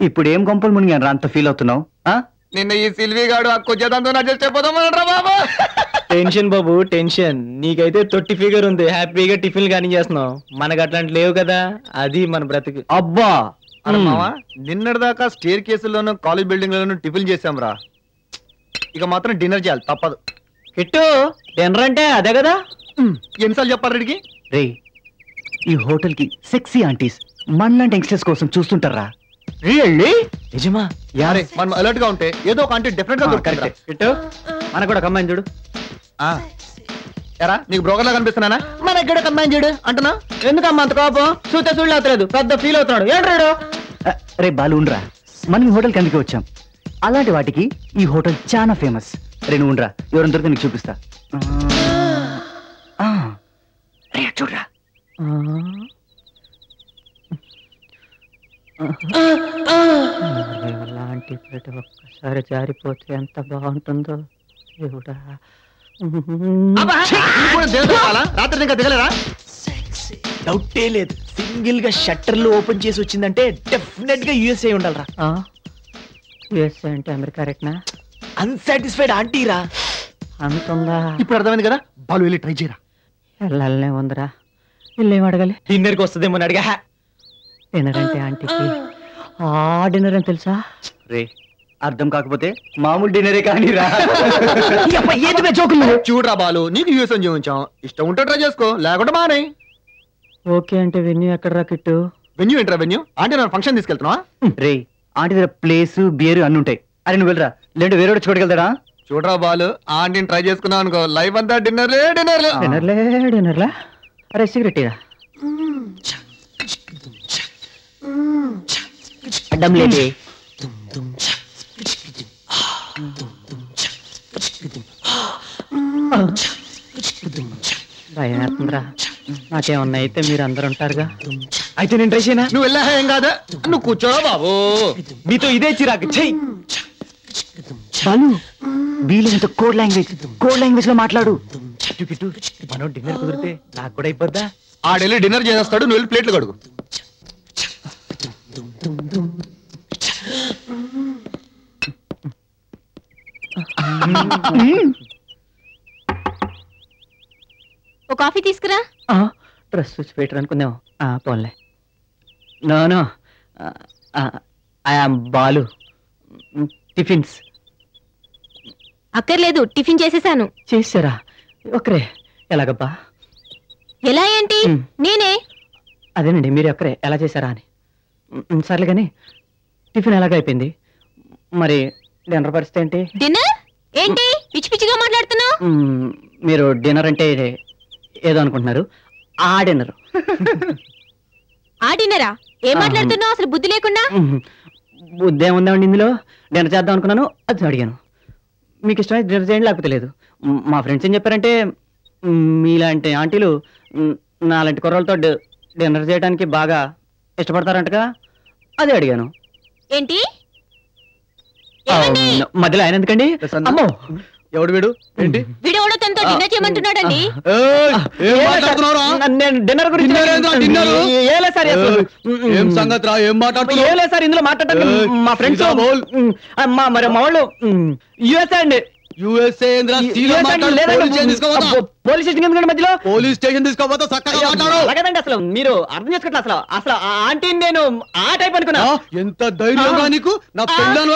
ఇప్పుడు ఏం గొంపలు మునిగాను రా అంత ఫీల్ అవుతున్నావు? నిన్న ఈ సిల్వి గాడు ఆ కొచ్చేదాంతో అడ్జస్ట్ అయిపోదామన్నాడు బాబా. టెన్షన్ బాబు టెన్షన్. నీకైతే తొట్టి ఫిగర్ ఉంది. హ్యాపీగా టిఫిన్ కానీ చేస్తున్నావు. మనకు అట్లాంటి లేవు కదా. అది మన బ్రతుకు. అబ్బా! అరే మ్. మావా నిన్నటి దాకా స్టేర్ కేసుల్లోనూ కాలేజ్ బిల్డింగ్ లోను టిఫిన్ చేసాం రా. ఇక మాత్రం డిన్నర్ చేయాలి తప్పదు. కిట్టు డిన్నర్ అంటే అదే కదా? ఎన్నిసార్లు చెప్పాలి రెడ్డికి రే ఈ హోటల్కి సెక్సీ ఆంటీస్ మనలాంటి యంగ్స్టర్స్ కోసం చూస్తుంటారా? రియల్లీ? నిజమా? యారే మనం అలర్ట్గా ఉంటే ఏదో ఒక ఆంటీ డెఫినెట్గా దొరుకుతుంది మనకు కూడా కమ్మాయిని చూడు. ఆ. ఎరా నీకు బ్రోకర్ లా కనిపిస్తున్నానా? మన ఎక్కడ కమ్మాయి చూడు అంటున్నా? ఎందుకమ్మా అంత కోపం? చూస్తే చూడలేదు పెద్ద ఫీల్ అవుతున్నాడు. ఏంటాడు రే బాలు ఉండరా. మనం ఈ హోటల్కి అందుకే వచ్చాం. అలాంటి వాటికి ఈ హోటల్ చాలా ఫేమస్ రే నువ్వు ఉండరా. ఎవరైనా దొరికితే నీకు చూపిస్తా. ఆ. రే అటు చూడరా లాంటి ప్రతి ఒక్కసారి జారిపోతే ఎంత బాగుంటుందో దేవుడా? రాత్రి ఇంకా దిగలేరా డౌటే లేదు. సింగిల్గా షట్టర్లు ఓపెన్ చేసి వచ్చిందంటే డెఫినెట్గా యూఎస్ఏ ఉండాలరా. యుఎస్ఏ అంటే అమెరికా రేట్నా? అన్సాటిస్ఫైడ్ ఆంటీరా. అంతుందా ఇప్పుడు అర్థమైంది కదా? బాలు వెళ్ళి ట్రై చేయరా. వెళ్ళాలనే ఉందిరా. వీళ్ళేం అడగాలి? డిన్నర్కి వస్తుందేమో అడిగా. డిన్నర్ అంటే ఆంటీకి. ఆ. డిన్నర్ అని తెలుసా? రే అర్థం కాకపోతే మామూలు డిన్నరే కానీ రా. జోకులు? చూడరా బాలు నీకు యూఎస్ అని చూపించాం. ఇష్టం ఉంటే ట్రై చేసుకో లేకుంటే మానే. ఓకే అంటే వెన్యూ ఎక్కడ రా కిట్టు? వెన్యూ ఏంట్రా వెన్యూ? అంటే నేను ఫంక్షన్ తీసుకెళ్తున్నావా? రే ఆంటీ దగ్గర ప్లేస్ బియర్ అన్ని ఉంటాయి. అరే నువ్వు వెళ్ళరా. లేదంటే వేరే వాడు చూడగలుగుతారా చూడరా బాలు ఆంటీని ట్రై చేసుకున్నావు అనుకో లైఫ్ అంతా డిన్నర్ డిన్నర్ డిన్నర్లే డిన్నర్లా? అరే సిగరెట్ ఇరా అడ్డం లేదే. భయం వేస్తుందిరా నాకేమన్నా అయితే మీరు అందరు ఉంటారుగా? అయితే నేను ట్రై చేయనా? నువ్వు వెళ్ళా ఏం కాదు? నువ్వు కూర్చోరా బాబు. మీతో ఇదే చిరాకు. చెయ్యి బాలు వీలైనంత కోడ్ లాంగ్వేజ్? కోడ్ లాంగ్వేజ్లో మాట్లాడు మనం డిన్నర్ కుదిరితే నాకు కూడా అయిపోద్దా? ఆడెళ్ళి డిన్నర్ చేసేస్తాడు నువ్వు వెళ్ళి ప్లేట్లు కడుగు. ఓ కాఫీ తీసుకురా. డ్రెస్ చూసి పెట్టరు అనుకుందాం. ఆ, పోన్లే. No no. I am Balu. Tiffins. అక్కర్లేదు టిఫిన్ చేసేసాను. చేసారా ఒకరే. ఎలాగబ్బా? ఎలా ఏంటి. నేనే. అదేనండి మీరు ఒక్కరే ఎలా చేశారా అని. సర్లే కానీ టిఫిన్ ఎలాగైపోయింది? మరి డిన్నర్ పరిస్థితి ఏంటి? డిన్నర్ ఏంటి? పిచ్చి పిచ్చిగా మాట్లాడుతున్నావు? మీరు డిన్నర్ అంటే ఏదో అనుకుంటున్నారు. ఆ డిన్నర్. ఆ డిన్నరా? ఏం. మాట్లాడుతున్నావు? అసలు బుద్ధి లేకుండా? బుద్ధి ఏముందండి ఇందులో? డిన్నర్ చేద్దాం అనుకున్నాను అది అడిగాను. మీకు ఇష్టమైతే డిన్నర్ చేయండి లేకపోతే లేదు. మ్, ఫ్రెండ్స్ ఏం చెప్పారంటే మీలాంటి ఆంటీలు నాలాంటి కుర్రలతో డిన్నర్ చేయడానికి బాగా ఇష్టపడతారంటగా అదే అడిగాను. ఏంటి? మధ్యలో ఆయన ఎందుకండి? అమ్మో! ఎవడు వీడు? ఏంటి? వీడెవడో తనతో డిన్నర్ చేయమంటున్నాడండి. నేను డిన్నర్ గురించి డిన్నర్ ఏంట్రా, డిన్నర్? ఏ- ఏ లేదు సార్ ఏం సంగతి రా ఏం ఏ మాట్లాడుతున్నావు? లేదు సార్ ఇందులో మాట్లాడటానికి ఏయ్, మా ఫ్రెండ్స్. మా మరి మా వాళ్ళు యుఎస్ అండి. పోలీస్ స్టేషన్ ఎందుకంటే మధ్యలో అసలు. మీరు అర్థం చేసుకోవట్లే అసలు? అసలు ఆంటీ నేను ఆ టైప్ అనుకున్నా. ఎంత ధైర్యంగా నీకు? నా పిల్లలు